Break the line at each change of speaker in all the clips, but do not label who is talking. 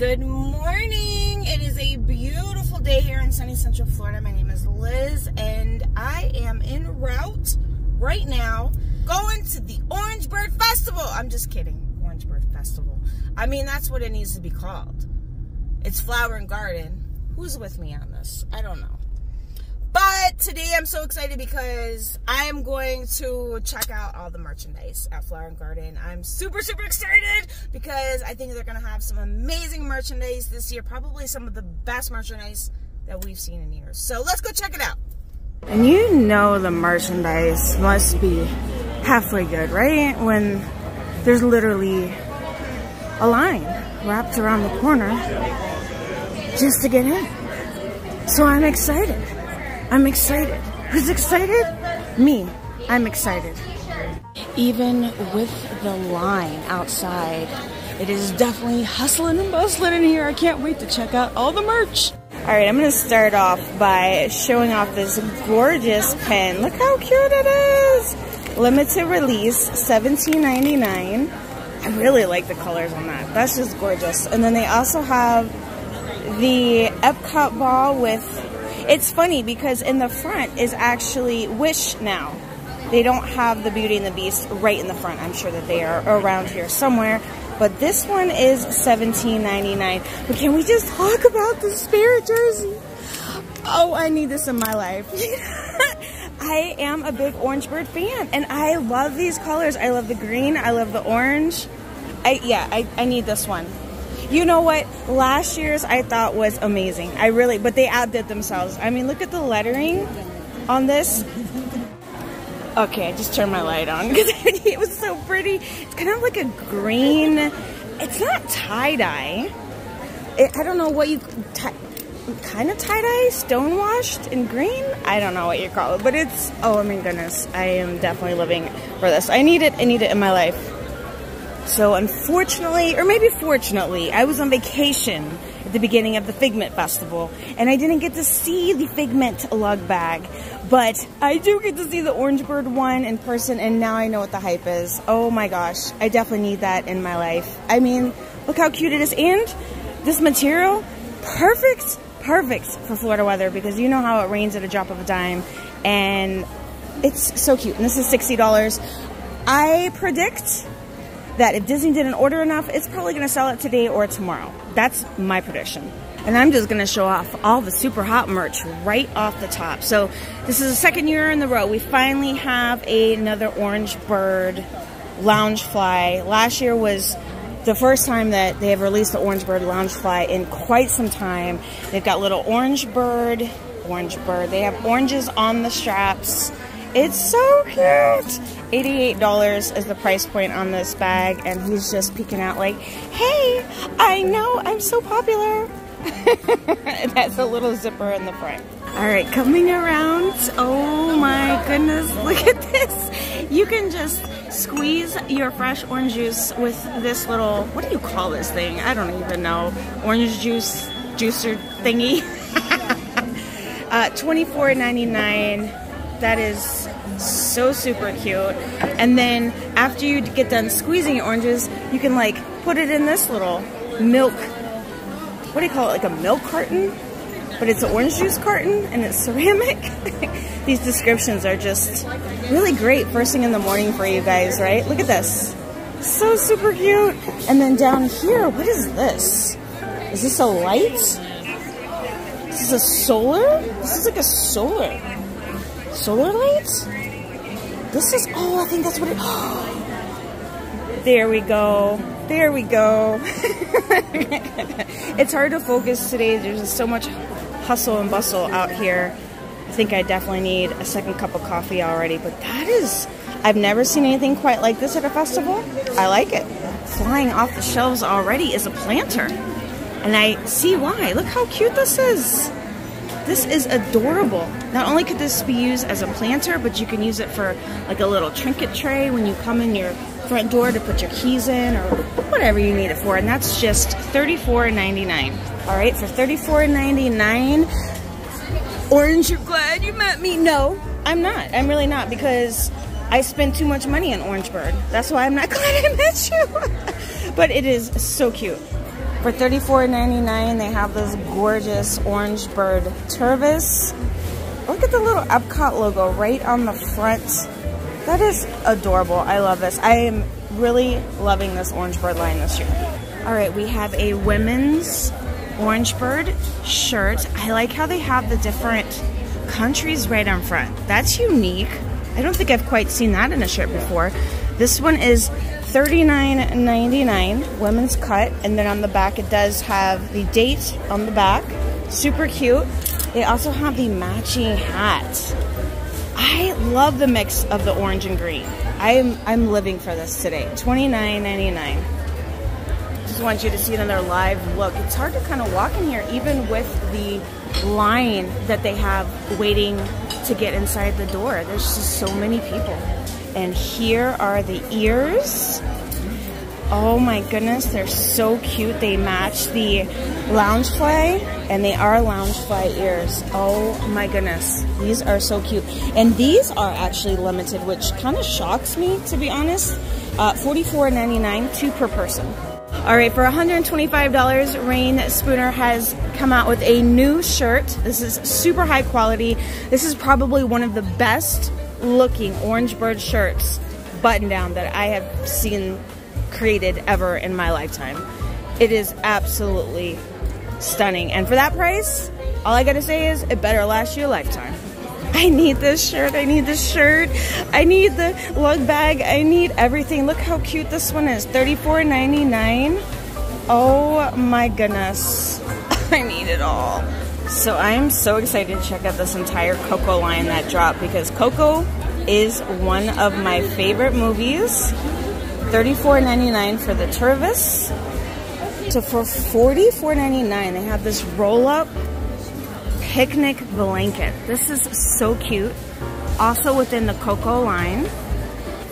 Good morning. It is a beautiful day here in sunny Central Florida. My name is Liz and I am en route right now going to the Orange Bird Festival. I'm just kidding. Orange Bird Festival. I mean, that's what it needs to be called. It's Flower and Garden. Who's with me on this? I don't know. But today I'm so excited because I'm going to check out all the merchandise at Flower and Garden. I'm super, super excited because I think they're going to have some amazing merchandise this year. Probably some of the best merchandise that we've seen in years. So let's go check it out. And you know the merchandise must be halfway good, right? When there's literally a line wrapped around the corner just to get in. So I'm excited. I'm excited. Who's excited? Me. I'm excited. Even with the line outside, it is definitely hustling and bustling in here. I can't wait to check out all the merch. All right, I'm gonna start off by showing off this gorgeous pen. Look how cute it is. Limited release, $17.99. I really like the colors on that. That's just gorgeous. And then they also have the Epcot ball with it's funny because in the front is actually Wish now. They don't have the Beauty and the Beast right in the front. I'm sure that they are around here somewhere. But this one is $17.99. But can we just talk about the Spirit jersey? Oh, I need this in my life. I am a big Orangebird fan and I love these colors. I love the green. I love the orange. I Yeah, I, I need this one. You know what? Last year's I thought was amazing. I really, but they outdid themselves. I mean, look at the lettering on this. Okay, I just turned my light on because it was so pretty. It's kind of like a green. It's not tie-dye. I don't know what you kind of tie-dye, stonewashed in green. I don't know what you call it, but it's oh my goodness. I am definitely living for this. I need it. I need it in my life. So unfortunately, or maybe fortunately, I was on vacation at the beginning of the Figment Festival, and I didn't get to see the Figment lug bag, but I do get to see the Orange Bird one in person, and now I know what the hype is. Oh my gosh, I definitely need that in my life. I mean, look how cute it is, and this material, perfect, perfect for Florida weather, because you know how it rains at a drop of a dime, and it's so cute, and this is $60. I predict that if Disney didn't order enough, it's probably going to sell it today or tomorrow. That's my prediction. And I'm just going to show off all the super hot merch right off the top. So this is the second year in the row. We finally have another Orange Bird Loungefly. Last year was the first time that they have released the Orange Bird Loungefly in quite some time. They've got little Orange Bird, Orange Bird. They have oranges on the straps. It's so cute. $88 is the price point on this bag, and he's just peeking out like, hey, I know, I'm so popular. That's a little zipper in the front. All right, coming around. Oh my goodness, look at this. You can just squeeze your fresh orange juice with this little, what do you call this thing? I don't even know. Orange juice juicer thingy. uh, $24.99 that is so super cute. And then after you get done squeezing your oranges, you can like put it in this little milk, what do you call it, like a milk carton? But it's an orange juice carton and it's ceramic. These descriptions are just really great first thing in the morning for you guys, right? Look at this. So super cute. And then down here, what is this? Is this a light? This is a solar? This is like a solar solar lights? This is, oh, I think that's what it. There we go. There we go. it's hard to focus today. There's so much hustle and bustle out here. I think I definitely need a second cup of coffee already, but that is, I've never seen anything quite like this at a festival. I like it. Flying off the shelves already is a planter. And I see why. Look how cute this is. This is adorable. Not only could this be used as a planter, but you can use it for like a little trinket tray when you come in your front door to put your keys in or whatever you need it for. And that's just $34.99. All right, for $34.99. Orange, you're glad you met me. No, I'm not. I'm really not because I spend too much money on Orange Bird. That's why I'm not glad I met you. but it is so cute. For $34.99, they have this gorgeous orange bird Tervis. Look at the little Epcot logo right on the front. That is adorable. I love this. I am really loving this orange bird line this year. All right, we have a women's orange bird shirt. I like how they have the different countries right on front. That's unique. I don't think I've quite seen that in a shirt before. This one is $39.99, women's cut, and then on the back it does have the date on the back. Super cute. They also have the matching hat. I love the mix of the orange and green. I'm I'm living for this today. $29.99. Just want you to see another live look. It's hard to kind of walk in here even with the line that they have waiting to get inside the door. There's just so many people. And here are the ears. Oh my goodness, they're so cute. They match the Loungefly and they are Loungefly ears. Oh my goodness, these are so cute. And these are actually limited, which kind of shocks me to be honest. Uh, $44.99, two per person. All right, for $125, Reyn Spooner has come out with a new shirt. This is super high quality. This is probably one of the best looking orange bird shirts button down that I have seen created ever in my lifetime. It is absolutely stunning. And for that price, all I gotta say is it better last you a lifetime. I need this shirt. I need this shirt. I need the lug bag. I need everything. Look how cute this one is. $34.99. Oh my goodness. I need it all. So I am so excited to check out this entire Coco line that dropped because Coco is one of my favorite movies. $34.99 for the Tervis. So for $44.99, they have this roll-up picnic blanket. This is so cute. Also within the Coco line.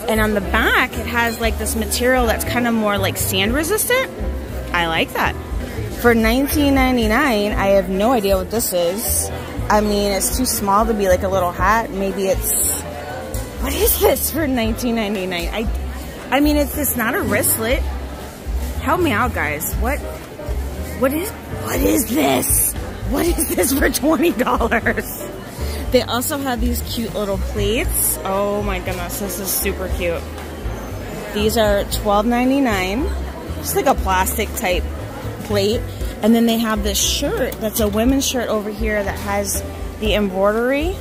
And on the back, it has like this material that's kind of more like sand resistant. I like that. For $19.99, I have no idea what this is. I mean, it's too small to be like a little hat. Maybe it's, what is this for $19.99? I, I mean, it's, it's not a wristlet. Help me out, guys. What, what is, what is this? What is this for $20? They also have these cute little plates. Oh my goodness, this is super cute. These are $12.99. Just like a plastic type plate. And then they have this shirt that's a women's shirt over here that has the embroidery.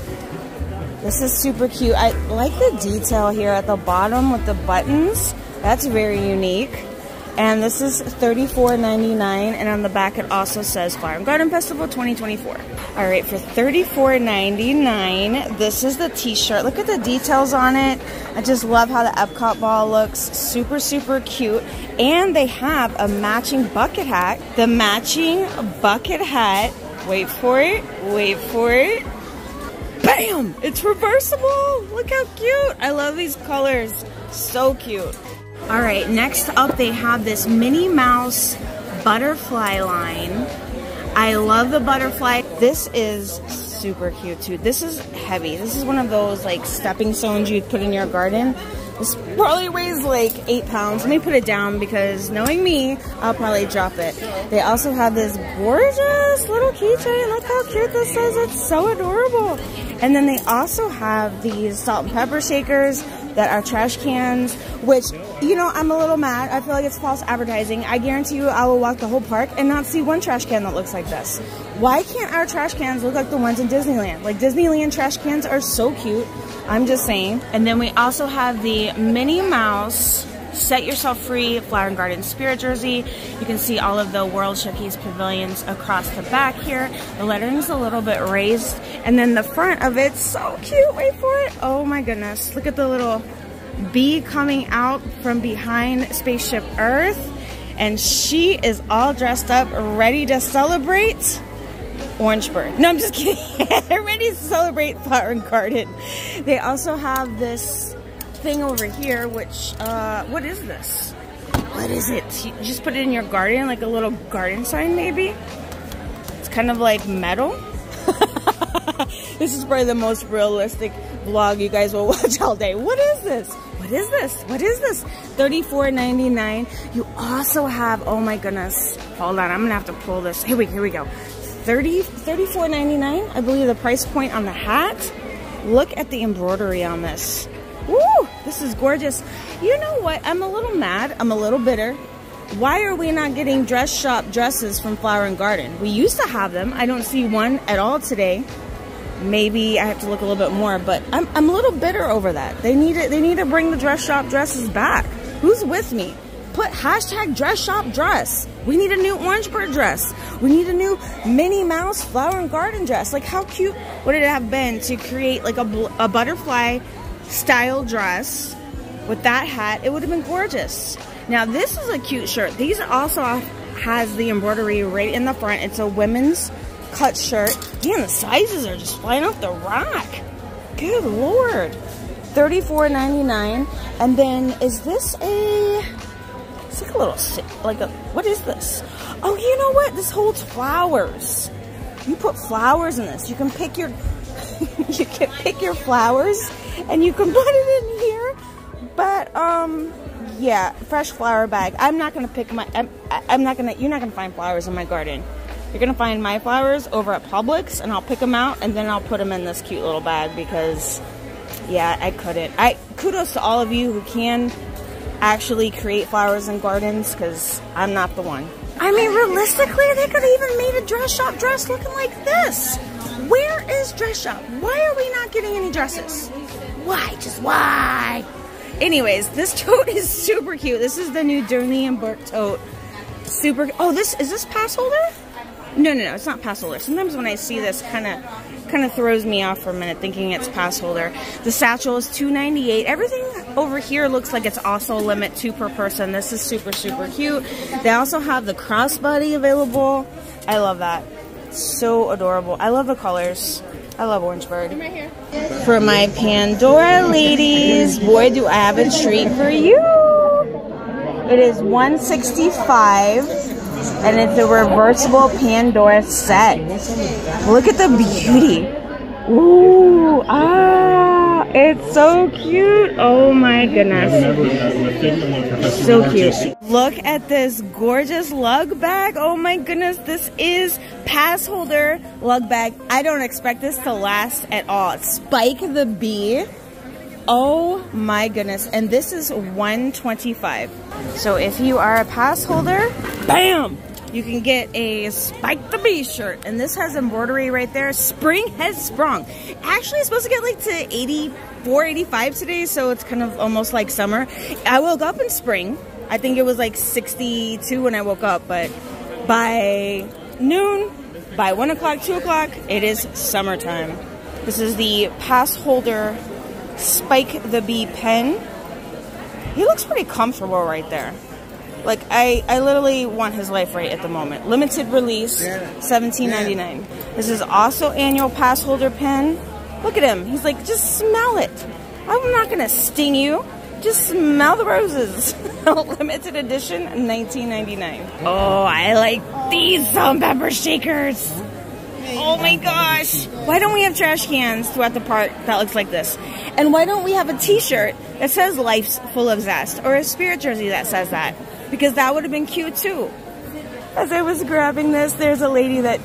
This is super cute. I like the detail here at the bottom with the buttons. That's very unique. And this is $34.99 and on the back it also says and Garden Festival 2024. All right, for $34.99, this is the t-shirt. Look at the details on it. I just love how the Epcot ball looks. Super, super cute. And they have a matching bucket hat. The matching bucket hat, wait for it, wait for it. Bam! It's reversible. Look how cute. I love these colors. So cute. All right, next up they have this Minnie Mouse butterfly line. I love the butterfly. This is super cute too. This is heavy. This is one of those like stepping stones you'd put in your garden. This probably weighs like eight pounds. Let me put it down because knowing me, I'll probably drop it. They also have this gorgeous little keychain. Look how cute this is. It's so adorable. And then they also have these salt and pepper shakers that are trash cans, which, you know, I'm a little mad. I feel like it's false advertising. I guarantee you I will walk the whole park and not see one trash can that looks like this. Why can't our trash cans look like the ones in Disneyland? Like Disneyland trash cans are so cute. I'm just saying. And then we also have the Minnie Mouse Set Yourself Free Flower and Garden Spirit jersey. You can see all of the World Showcase pavilions across the back here. The lettering's a little bit raised. And then the front of it's so cute. Wait for it. Oh my goodness. Look at the little bee coming out from behind Spaceship Earth. And she is all dressed up, ready to celebrate Orange Bird. No, I'm just kidding. ready to celebrate Flower and Garden. They also have this thing over here, which, uh, what is this? What is it? You just put it in your garden, like a little garden sign maybe? It's kind of like metal. this is probably the most realistic vlog you guys will watch all day. What is this? What is this? What is this? $34.99. You also have, oh my goodness, Hold on, I'm gonna have to pull this. Here we, here we go. 30, 34.99, I believe the price point on the hat. Look at the embroidery on this. Woo, this is gorgeous. You know what, I'm a little mad, I'm a little bitter. Why are we not getting dress shop dresses from Flower and Garden? We used to have them. I don't see one at all today. Maybe I have to look a little bit more, but I'm, I'm a little bitter over that. They need to, they need to bring the dress shop dresses back. Who's with me? Put hashtag dress shop dress. We need a new orange bird dress. We need a new Minnie Mouse flower and garden dress. Like how cute would it have been to create like a, a butterfly style dress with that hat? It would have been gorgeous. Now this is a cute shirt. These also has the embroidery right in the front. It's a women's cut shirt. Man, the sizes are just flying off the rack. Good lord. $34.99. And then is this a, it's like a little, like a, what is this? Oh, you know what? This holds flowers. You put flowers in this. You can pick your, you can pick your flowers and you can put it in here. But, um, yeah, fresh flower bag. I'm not gonna pick my. I'm, I'm not gonna. You're not gonna find flowers in my garden. You're gonna find my flowers over at Publix, and I'll pick them out, and then I'll put them in this cute little bag because, yeah, I couldn't. I kudos to all of you who can actually create flowers in gardens because I'm not the one. I mean, realistically, they could have even made a dress shop dress looking like this. Where is dress shop? Why are we not getting any dresses? Why? Just why? Anyways, this tote is super cute. This is the new Dooney and Bourke tote. Super, oh, this, is this pass holder? No, no, no, it's not pass holder. Sometimes when I see this, kind of kind of throws me off for a minute thinking it's pass holder. The satchel is $2.98. Everything over here looks like it's also limit two per person. This is super, super cute. They also have the crossbody available. I love that. So adorable. I love the colors. I love Orangebird. I'm right here. For my Pandora ladies, boy, do I have a treat for you. It is 165 and it's a reversible Pandora set. Look at the beauty. Ooh, ah, it's so cute. Oh my goodness. So cute. Look at this gorgeous lug bag. Oh my goodness, this is pass holder lug bag. I don't expect this to last at all. Spike the bee. Oh my goodness. And this is 125. So if you are a pass holder, bam, you can get a Spike the Bee shirt. And this has embroidery right there. Spring has sprung. Actually, it's supposed to get like to 84, 85 today, so it's kind of almost like summer. I woke up in spring. I think it was like 62 when I woke up, but by noon, by 1 o'clock, 2 o'clock, it is summertime. This is the pass holder Spike the Bee pen. He looks pretty comfortable right there. Like I, I literally want his life right at the moment. Limited release, seventeen ninety nine. This is also annual pass holder pen. Look at him. He's like, just smell it. I'm not gonna sting you. Just smell the roses. Limited edition, nineteen ninety nine. Oh, I like these salt pepper shakers. Oh my gosh. Why don't we have trash cans throughout the park that looks like this? And why don't we have a t-shirt that says life's full of zest or a spirit jersey that says that? because that would have been cute too. As I was grabbing this, there's a lady that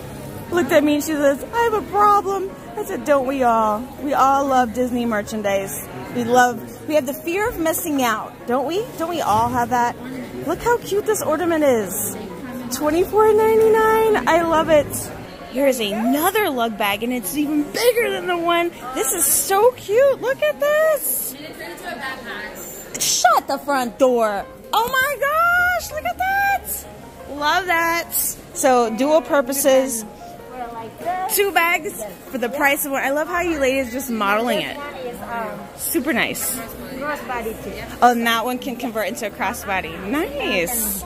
looked at me and she says, I have a problem. I said, don't we all? We all love Disney merchandise. We love, we have the fear of missing out, don't we? Don't we all have that? Look how cute this ornament is. $24.99. I love it. Here's another lug bag, and it's even bigger than the one. This is so cute. Look at this. Shut the front door. Oh my gosh, look at that. Love that. So dual purposes. Two bags for the price of one. I love how you ladies just modeling it. Super nice. Oh, and that one can convert into a crossbody. Nice.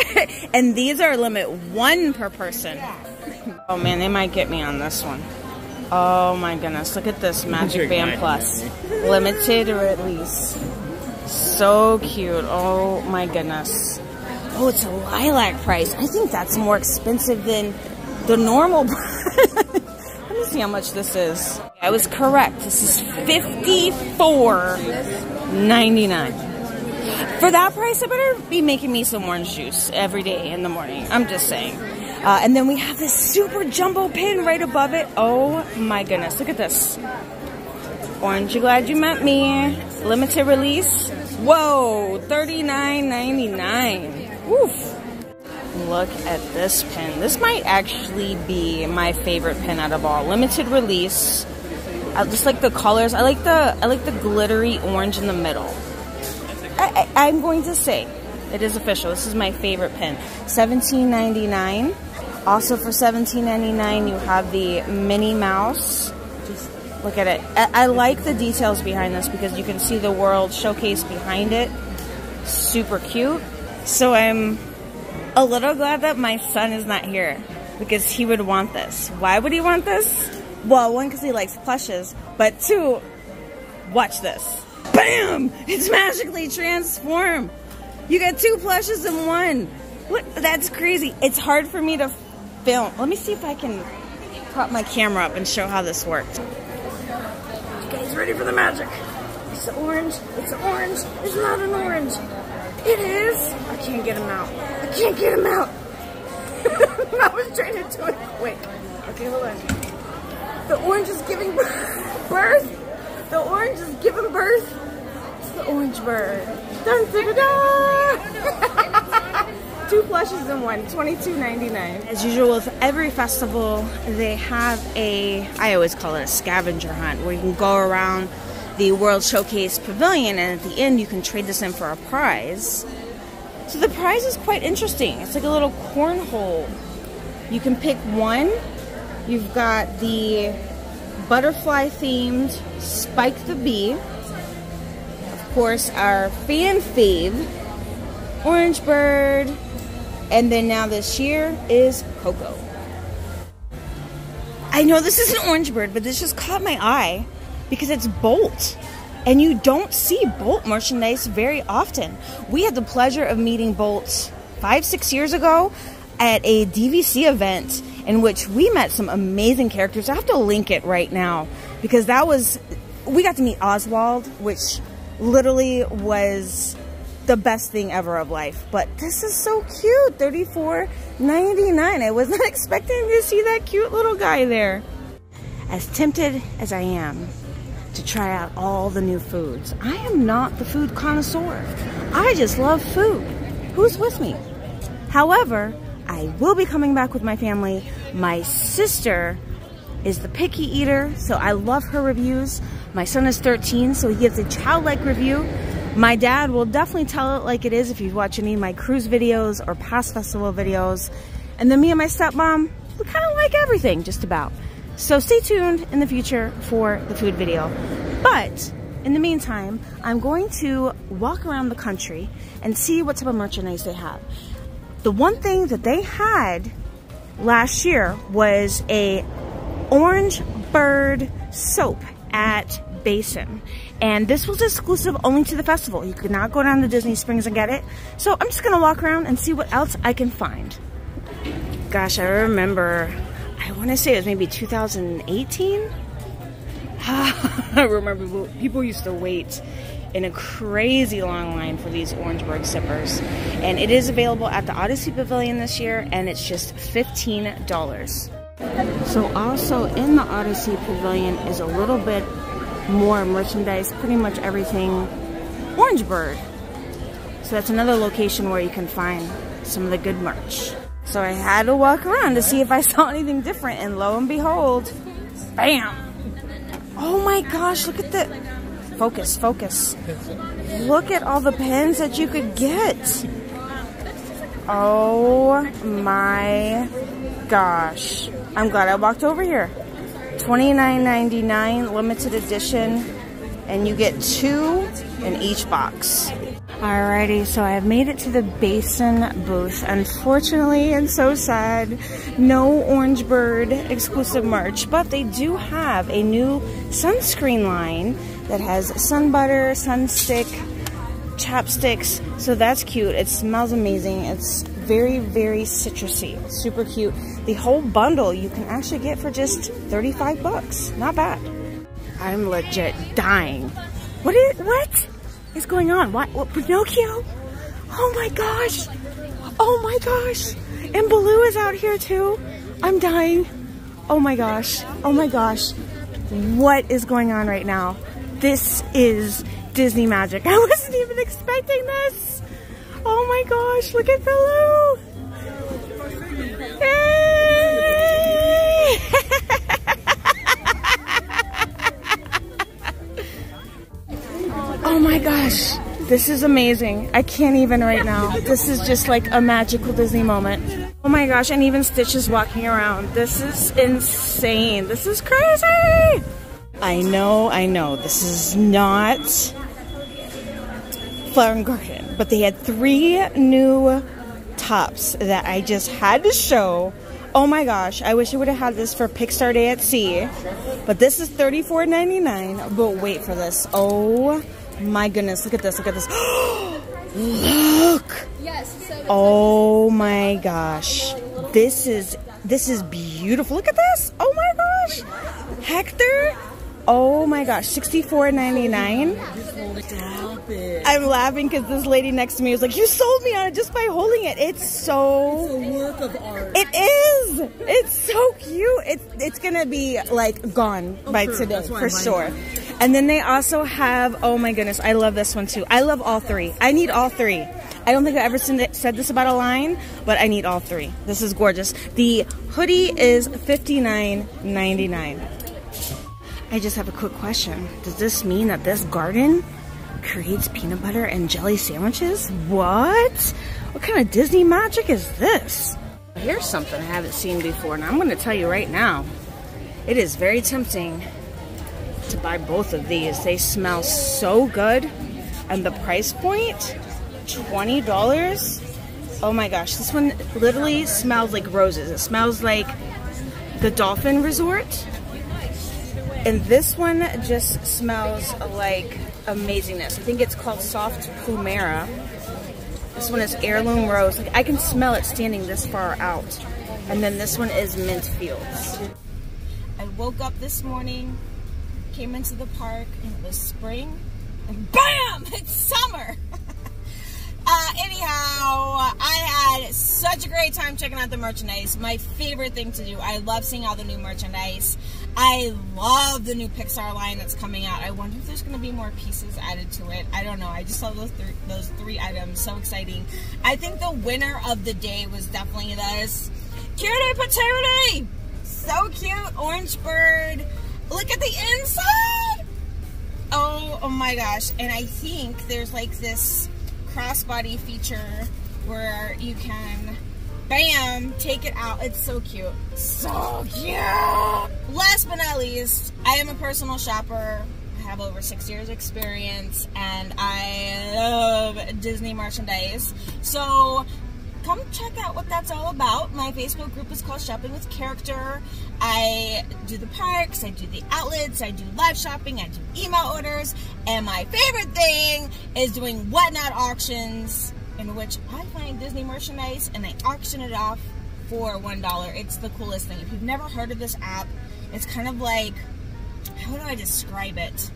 and these are limit one per person. Oh man, they might get me on this one. Oh my goodness, look at this Magic Band Plus. Limited release. So cute. Oh my goodness. Oh, it's a lilac price. I think that's more expensive than the normal Let me see how much this is. I was correct. This is $54.99. For that price, I better be making me some orange juice every day in the morning. I'm just saying. Uh, and then we have this super jumbo pin right above it. Oh my goodness, look at this. Orange, you glad you met me? Limited release. Whoa, $39.99. Oof. Look at this pin. This might actually be my favorite pin out of all. Limited release. I just like the colors. I like the I like the glittery orange in the middle. I, I, I'm going to say it is official. This is my favorite pin. $17.99. Also for $17.99, you have the Minnie Mouse. Just look at it. I, I like the details behind this because you can see the world showcase behind it. Super cute. So I'm a little glad that my son is not here because he would want this. Why would he want this? Well, one, because he likes plushes, but two, watch this. BAM! It's magically transformed. You get two plushes in one. What? That's crazy. It's hard for me to film. Let me see if I can prop my camera up and show how this works. You guys ready for the magic? It's orange. It's orange. It's not an orange. It is. I can't get him out. Can't get him out. I was trying to do it quick. Okay, hold on. The orange is giving birth. The orange is giving birth. It's the orange bird. Dun, da, da, da. Two plushes in one, $22.99. As usual with every festival, they have a, I always call it a scavenger hunt, where you can go around the World Showcase Pavilion, and at the end, you can trade this in for a prize. So the prize is quite interesting. It's like a little cornhole. You can pick one. You've got the butterfly themed Spike the Bee. Of course, our fan fave, Orange Bird. And then now this year is Coco. I know this is an Orange Bird, but this just caught my eye because it's Bolt. And you don't see Bolt merchandise very often. We had the pleasure of meeting Bolt five, six years ago at a DVC event in which we met some amazing characters. I have to link it right now because that was, we got to meet Oswald, which literally was the best thing ever of life. But this is so cute, $34.99. I was not expecting to see that cute little guy there. As tempted as I am to try out all the new foods. I am not the food connoisseur. I just love food. Who's with me? However, I will be coming back with my family. My sister is the picky eater, so I love her reviews. My son is 13, so he gives a childlike review. My dad will definitely tell it like it is if you watch any of my cruise videos or past festival videos. And then me and my stepmom, we kind of like everything, just about. So stay tuned in the future for the food video. But in the meantime, I'm going to walk around the country and see what type of merchandise they have. The one thing that they had last year was a orange bird soap at Basin. And this was exclusive only to the festival. You could not go down to Disney Springs and get it. So I'm just gonna walk around and see what else I can find. Gosh, I remember I want to say it was maybe 2018. I remember people used to wait in a crazy long line for these Orange Bird sippers. And it is available at the Odyssey Pavilion this year, and it's just $15. So also in the Odyssey Pavilion is a little bit more merchandise, pretty much everything Orangebird. So that's another location where you can find some of the good merch. So I had to walk around to see if I saw anything different, and lo and behold, bam! Oh my gosh, look at the, focus, focus. Look at all the pens that you could get. Oh my gosh. I'm glad I walked over here. $29.99 limited edition, and you get two in each box. Alrighty, so I have made it to the Basin booth. Unfortunately, and so sad, no Orange Bird exclusive merch, but they do have a new sunscreen line that has sun butter, sun stick, chapsticks, so that's cute. It smells amazing. It's very, very citrusy. Super cute. The whole bundle you can actually get for just 35 bucks. Not bad. I'm legit dying. What is, what? Is going on? What, what Pinocchio? Oh my gosh. Oh my gosh. And Baloo is out here too. I'm dying. Oh my gosh. Oh my gosh. What is going on right now? This is Disney magic. I wasn't even expecting this. Oh my gosh. Look at Baloo. oh my gosh. This is amazing. I can't even right now. This is just like a magical Disney moment. Oh my gosh, and even Stitch is walking around. This is insane. This is crazy. I know, I know, this is not Flower and Garden, but they had three new tops that I just had to show. Oh my gosh, I wish I would have had this for Pixar Day at Sea. But this is $34.99. But wait for this. Oh my goodness, look at this, look at this. look! Oh my gosh. This is this is beautiful. Look at this. Oh my gosh. Hector. Oh my gosh. $64.99. I'm laughing because this lady next to me was like, you sold me on it just by holding it. It's so...
It's a work of art.
It is. It's so cute. It's, it's going to be like gone oh, by sure. today for sure. And then they also have, oh my goodness, I love this one too. I love all three. I need all three. I don't think I've ever said this about a line, but I need all three. This is gorgeous. The hoodie is $59.99. I just have a quick question. Does this mean that this garden creates peanut butter and jelly sandwiches? What? What kind of Disney magic is this? Here's something I haven't seen before, and I'm going to tell you right now. It is very tempting to buy both of these. They smell so good. And the price point, $20. Oh my gosh, this one literally smells like roses. It smells like the Dolphin Resort. And this one just smells like amazingness. I think it's called Soft Plumeria. This one is Heirloom Rose. Like I can smell it standing this far out. And then this one is Mint Fields. I woke up this morning came into the park and it was spring and BAM! It's summer! uh, anyhow, I had such a great time checking out the merchandise. My favorite thing to do. I love seeing all the new merchandise. I love the new Pixar line that's coming out. I wonder if there's going to be more pieces added to it. I don't know. I just love those three, those three items. So exciting. I think the winner of the day was definitely this. Cutie Patootie! So cute. Orange bird Look at the inside! Oh, oh my gosh. And I think there's like this crossbody feature where you can, bam, take it out. It's so cute. So cute! Last but not least, I am a personal shopper. I have over six years experience and I love Disney merchandise. So come check out what that's all about. My Facebook group is called Shopping with Character. I do the parks, I do the outlets, I do live shopping, I do email orders, and my favorite thing is doing whatnot auctions in which I find Disney merchandise and I auction it off for $1. It's the coolest thing. If you've never heard of this app, it's kind of like, how do I describe it?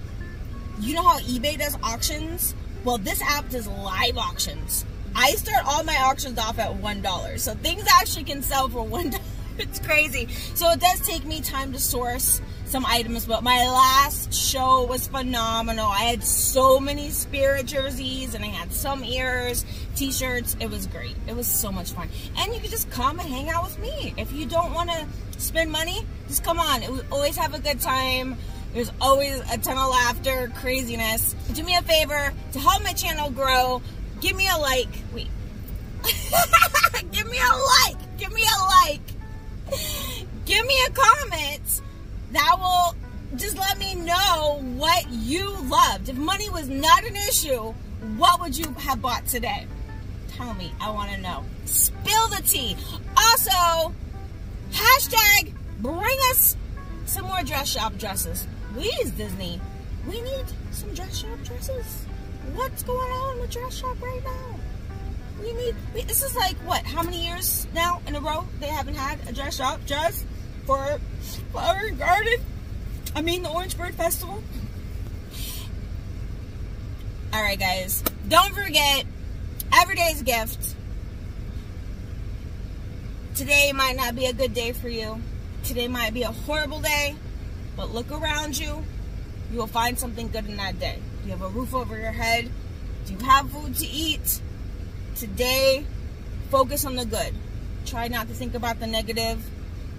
You know how eBay does auctions? Well, this app does live auctions. I start all my auctions off at $1. So things actually can sell for $1. It's crazy. So it does take me time to source some items, but my last show was phenomenal. I had so many spirit jerseys and I had some ears, t-shirts. It was great. It was so much fun. And you can just come and hang out with me. If you don't want to spend money, just come on. We always have a good time. There's always a ton of laughter, craziness. Do me a favor to help my channel grow give me a like. Wait. give me a like. Give me a like. Give me a comment. That will just let me know what you loved. If money was not an issue, what would you have bought today? Tell me. I want to know. Spill the tea. Also, hashtag bring us some more dress shop dresses. Please, Disney. We need some dress shop dresses what's going on with dress shop right now? We need, this is like, what, how many years now in a row they haven't had a dress shop dress for Flower Garden? I mean, the Orange Bird Festival? All right, guys. Don't forget, every day is a gift. Today might not be a good day for you. Today might be a horrible day, but look around you. You will find something good in that day. You have a roof over your head? Do you have food to eat? Today, focus on the good. Try not to think about the negative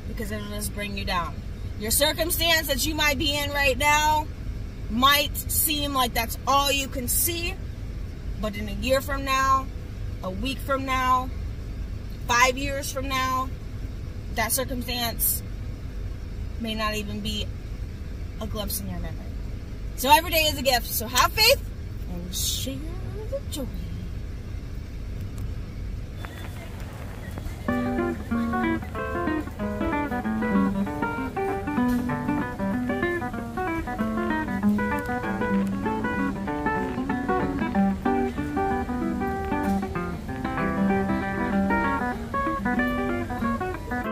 because it'll just bring you down. Your circumstance that you might be in right now might seem like that's all you can see, but in a year from now, a week from now, five years from now, that circumstance may not even be a glimpse in your memory. So every day is a gift. So have faith and share the joy.